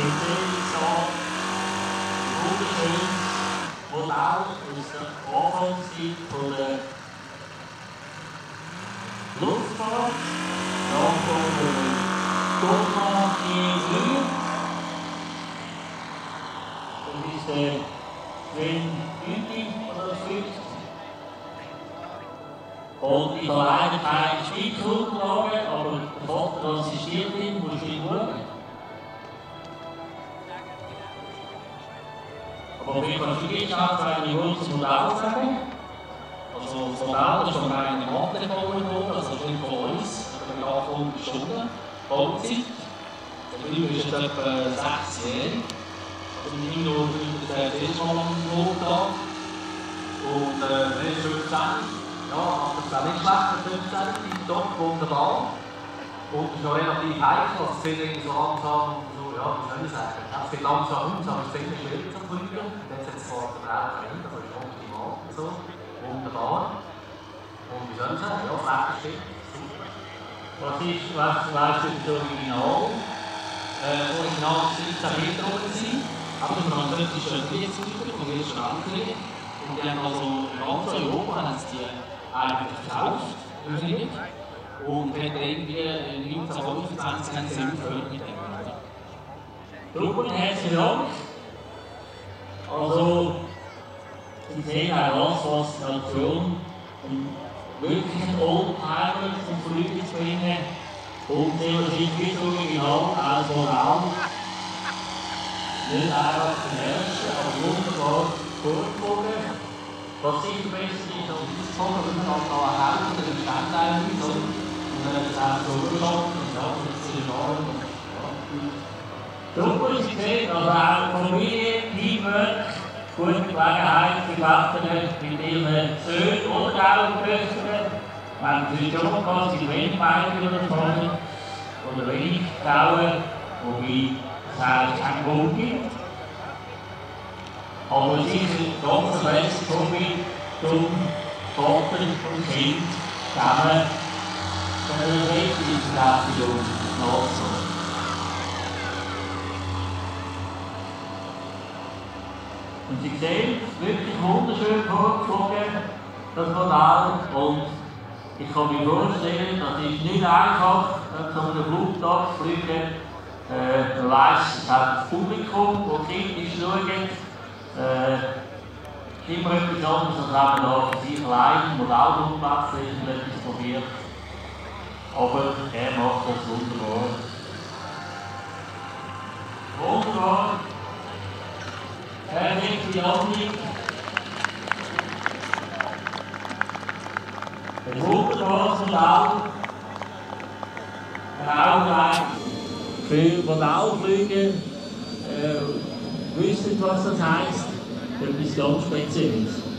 Bildungssaal. Wunderschönes Modell aus der Anfangszeit von der Luftfahrt. Davon Thomas Das ist der Sven Hübi, der das führt. Und ich habe leider keine Schweizer Unterlagen, aber der Vater assistiert ihn, muss ich schauen. Aber wir können für die Schaffe ein gutes Modell sagen. Also das Modell ist von einer Mathe gebaut worden, also nicht von uns, über 800 Stunden Bauzeit. Der Betrieb ist jetzt etwa 6 Jahre. Also wir sind nur das erste Mal am Montag. Und äh, wir sind 15. Ja, aber es ist auch nicht schlecht, der 15. Top, wunderbar. Und noch relativ heikel, also es sind so langsam, so, ja, wie soll ich sagen, es geht langsam aus, aber es ist ziemlich schwierig zu fliegen. Jetzt hat es zwar den Brauch hin, das ist optimal so, wunderbar. Und wie soll ich sagen, ja, Flächenstück, Was ist, was weißt du über das Original? Äh, das Original war 17 Meter oben, aber der französische Kriegshüter vom Ersten Weltkrieg. Und die haben also in ganz Europa haben sie die eigentlich gekauft, König. Und hat irgendwie 1925 haben sie aufgehört mit dem. Super, herzlichen Dank. Also, Sie sehen auch das, was die Nation einen wirklichen Oldtimer zum Fliegen zu bringen. Und sehr wahrscheinlich wie so original als Modell. Nicht einfach der erste, aber wunderbar vorgeflogen. Was sicher besser ist als Vogel, wenn man der Bestandteile ist, oder? Und dann hat auch so sehen, also auch Familie, Teamwork, gute Gelegenheit für Eltern mit ihren Söhnen oder auch Töchtern. Wenn sie schon wenig Beine überkommen oder wenig Dauer, wobei es eigentlich keinen Grund gibt. Aber ein ganz fest Hobby, zum Vater und Kind zusammen Selbstintegration nachzuholen. Und Sie sehen, wirklich wunderschön vorgeflogen, das Modell. Und ich kann mir vorstellen, das ist nicht einfach, so einen Flugtag zu fliegen. Äh, man weiss, es hat ein Publikum, das kritisch schaut. Äh, immer etwas anderes, als wenn man da für sich allein Modell umwechseln ist und etwas probiert. Aber er macht das wunderbar. Wunderbar. Er die Anliegen. Ein wunderbares Modell. Grauwein. Für Modellflüge äh, wissen, was das heisst. Etwas ganz Spezielles.